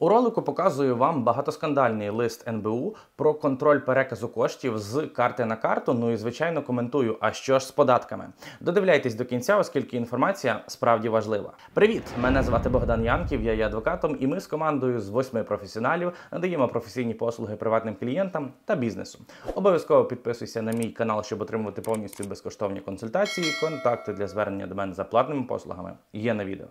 У ролику показую вам багатоскандальний лист НБУ про контроль переказу коштів з карти на карту. Ну і звичайно коментую, а що ж з податками. Додивляйтесь до кінця, оскільки інформація справді важлива. Привіт! Мене звати Богдан Янків, я є адвокатом, і ми з командою з восьми професіоналів надаємо професійні послуги приватним клієнтам та бізнесу. Обов'язково підписуйся на мій канал, щоб отримувати повністю безкоштовні консультації. Контакти для звернення до мене за платними послугами є на відео.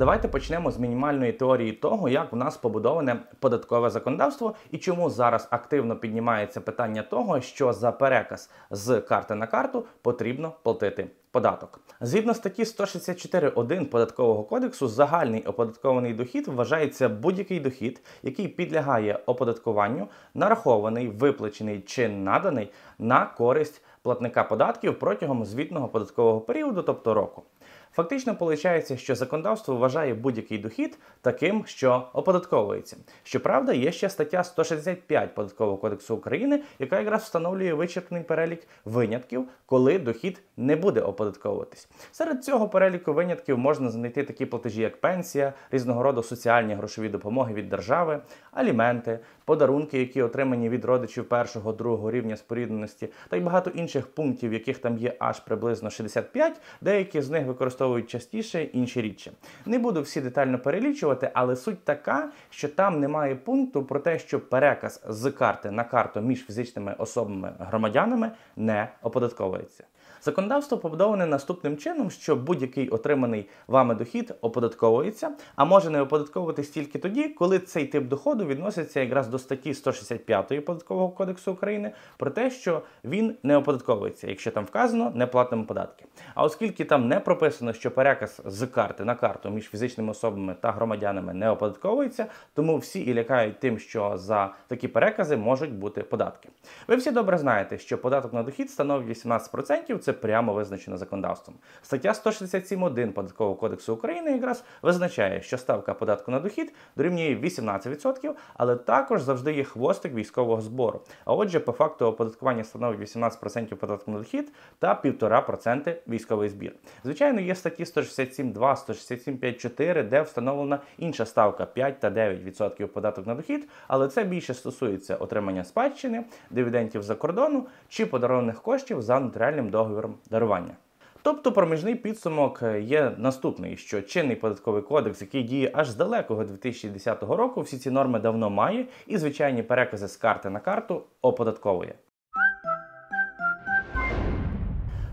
Давайте почнемо з мінімальної теорії того, як в нас побудоване податкове законодавство і чому зараз активно піднімається питання того, що за переказ з карти на карту потрібно платити податок. Згідно статті 164.1 податкового кодексу, загальний оподаткований дохід вважається будь-який дохід, який підлягає оподаткуванню, нарахований, виплачений чи наданий на користь платника податків протягом звітного податкового періоду, тобто року. Фактично виходить, що законодавство вважає будь-який дохід таким, що оподатковується. Щоправда, є ще стаття 165 податкового кодексу України, яка якраз встановлює вичерпний перелік винятків, коли дохід не буде оподатковуватись. Серед цього переліку винятків можна знайти такі платежі, як пенсія, різного роду соціальні грошові допомоги від держави, аліменти, подарунки, які отримані від родичів першого другого рівня спорідненості, та й багато інших пунктів, яких там є аж приблизно 65, деякі з них використовують частіше, інші рідше. Не буду всі детально перелічувати, але суть така, що там немає пункту про те, що переказ з карти на карту між фізичними особами громадянами не оподатковується. Законодавство побудоване наступним чином, що будь-який отриманий вами дохід оподатковується, а може не оподатковуватись тільки тоді, коли цей тип доходу відноситься якраз до статті 165 податкового кодексу України про те, що він не оподатковується, якщо там вказано, не платимо податки. А оскільки там не прописано, що переказ з карти на карту між фізичними особами та громадянами не оподатковується, тому всі і лякають тим, що за такі перекази можуть бути податки. Ви всі добре знаєте, що податок на дохід становить 18%. Це це прямо визначено законодавством. Стаття 167.1 податкового кодексу України якраз визначає, що ставка податку на дохід дорівнює 18%, але також завжди є хвостик військового збору. А отже, по факту оподаткування становить 18% податку на дохід та 1,5% військовий збір. Звичайно, є статті 167.2, 167.5.4, де встановлена інша ставка 5 та 9% податок на дохід, але це більше стосується отримання спадщини, дивідендів за кордону чи подарованих коштів за нотаріальним договіром договором дарування. Тобто проміжний підсумок є наступний: що чинний податковий кодекс, який діє аж з далекого 2010 року, всі ці норми давно має, і звичайні перекази з карти на карту оподатковує.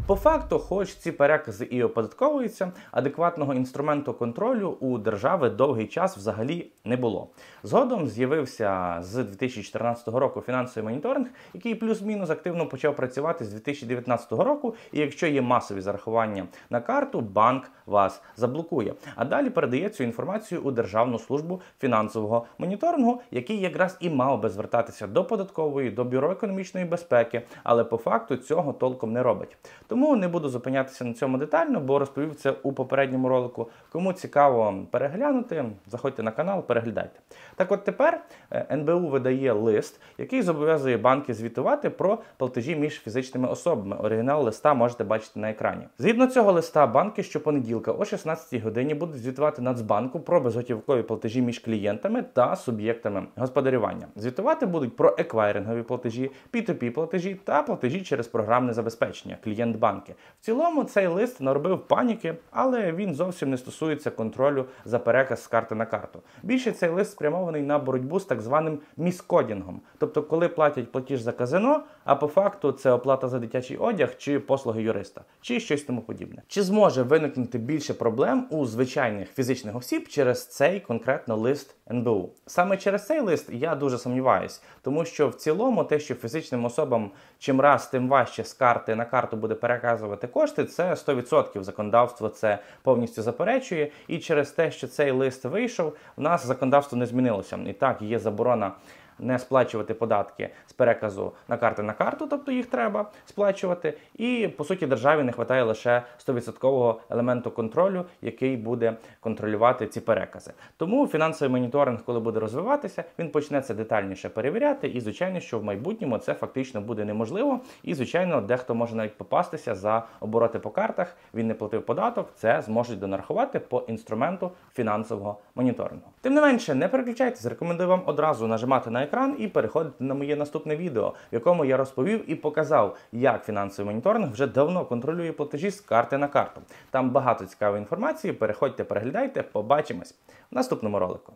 По факту, хоч ці перекази і оподатковуються, адекватного інструменту контролю у держави довгий час взагалі не було. Згодом з'явився з 2014 року фінансовий моніторинг, який плюс-мінус активно почав працювати з 2019 року. І якщо є масові зарахування на карту, банк вас заблокує. А далі передає цю інформацію у Державну службу фінансового моніторингу, який якраз і мав би звертатися до податкової, до бюро економічної безпеки, але по факту цього толком не робить. Тому не буду зупинятися на цьому детально, бо розповів це у попередньому ролику. Кому цікаво переглянути, заходьте на канал, переглядайте. Так от тепер е, НБУ видає лист, який зобов'язує банки звітувати про платежі між фізичними особами. Оригінал листа можете бачити на екрані. Згідно цього листа, банки щопонеділка о 16 годині будуть звітувати Нацбанку про безготівкові платежі між клієнтами та суб'єктами господарювання. Звітувати будуть про еквайрингові платежі, P2P платежі та платежі через програмне забезпечення клієнт банки. В цілому цей лист наробив паніки, але він зовсім не стосується контролю за переказ з карти на карту. Більше цей лист спрямований на боротьбу з так званим міскодінгом, тобто, коли платять платіж за казино, а по факту це оплата за дитячий одяг чи послуги юриста, чи щось тому подібне. Чи зможе виникнути більше проблем у звичайних фізичних осіб через цей конкретно лист НБУ? Саме через цей лист я дуже сумніваюсь, тому що в цілому те, що фізичним особам чим раз, тим важче з карти на карту буде переказувати кошти, це 100% законодавство це повністю заперечує. І через те, що цей лист вийшов, у нас законодавство не змінилося. І так, є заборона не сплачувати податки з переказу на карти на карту, тобто їх треба сплачувати. І по суті державі не вистачає лише 100% елементу контролю, який буде контролювати ці перекази. Тому фінансовий моніторинг, коли буде розвиватися, він почне це детальніше перевіряти. І звичайно, що в майбутньому це фактично буде неможливо. І звичайно, дехто може навіть попастися за обороти по картах. Він не платив податок. Це зможуть донарахувати по інструменту фінансового моніторингу. Тим не менше, не переключайтесь, рекомендую вам одразу нажимати на екран і переходити на моє наступне відео, в якому я розповів і показав, як фінансовий моніторинг вже давно контролює платежі з карти на карту. Там багато цікавої інформації. Переходьте, переглядайте, побачимось в наступному ролику.